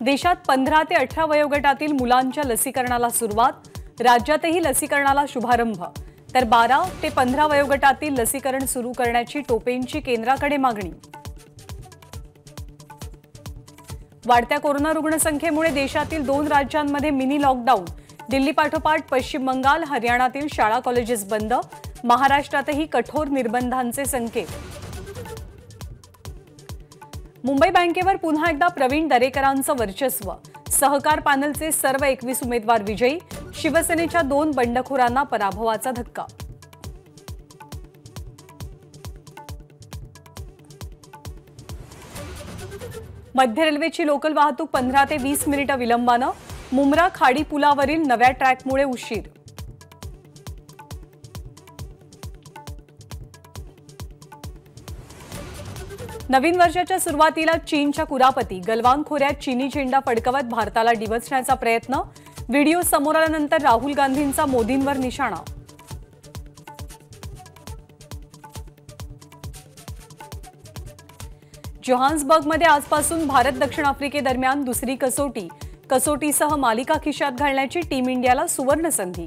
देशात पंधरा ते अठरा वयोगटातील मुलांच्या लसीकरणाला सुरुवात राज्यातही लसीकरणाला शुभारंभ. तर बारा ते पंधरा वयोगटातील लसीकरण सुरू करण्याची टोपेंची केंद्राकडे मागणी. वाढत्या कोरोना रुग्णसंख्येमुळे देशातील दोन राज्यांमध्ये मिनी लॉकडाऊन. दिल्ली पाठोपाठ पश्चिम बंगाल हरियाणातील शाळा कॉलेजेस बंद. महाराष्ट्रातही कठोर निर्बंधांचे संकेत. मुंबई बँकेवर पुन्हा एकदा प्रवीण दरेकरांचं वर्चस्व. सहकार पॅनलचे सर्व एकवीस उमेदवार विजयी शिवसेनेच्या दोन बंडखोरांना पराभवाचा धक्का. मध्य रेल्वेची लोकल वाहतूक पंधरा ते वीस मिनिटं विलंबानं मुंब्रा खाडी पुलावरील नव्या ट्रॅकमुळे उशीर. नवीन वर्षाच्या सुरुवातीला चीनच्या कुरापती गलवान खोऱ्यात चीनी झेंडा फडकवत भारताला डिवचण्याचा प्रयत्न. व्हिडिओ समोर आल्यानंतर राहुल गांधींचा मोदींवर निशाणा. जोहान्सबर्गमध्ये आजपासून भारत दक्षिण आफ्रिकेदरम्यान दुसरी कसोटी. कसोटीसह मालिका खिशात घालण्याची टीम इंडियाला सुवर्ण संधी